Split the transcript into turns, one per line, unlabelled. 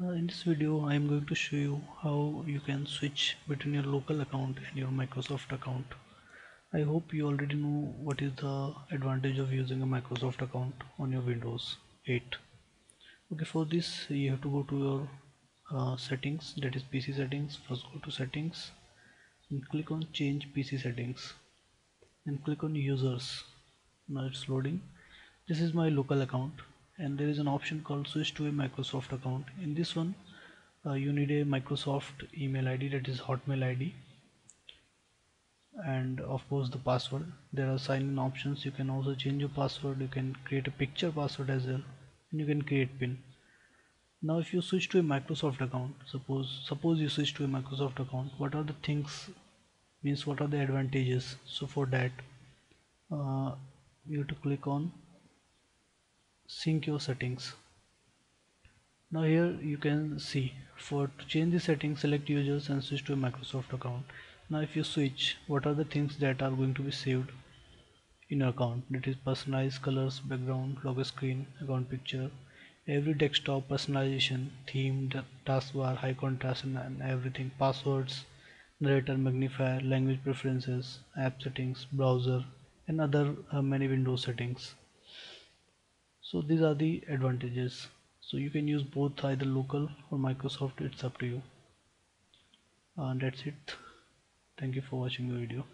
Uh, in this video I am going to show you how you can switch between your local account and your Microsoft account. I hope you already know what is the advantage of using a Microsoft account on your Windows 8. Okay, for this you have to go to your uh, settings that is PC settings. First go to settings and click on change PC settings and click on users. Now it's loading. This is my local account and there is an option called switch to a Microsoft account. In this one uh, you need a Microsoft email ID that is Hotmail ID and of course the password. There are sign in options. You can also change your password. You can create a picture password as well and you can create pin. Now if you switch to a Microsoft account suppose suppose you switch to a Microsoft account what are the things means what are the advantages? So for that uh, you have to click on sync your settings. Now here you can see for to change the settings select users and switch to a Microsoft account. Now if you switch what are the things that are going to be saved in your account? That is personalized colors background logo screen account picture every desktop personalization theme taskbar high contrast and everything. Passwords narrator magnifier language preferences app settings browser and other uh, many windows settings so these are the advantages. So you can use both either local or Microsoft. It's up to you. And that's it. Thank you for watching the video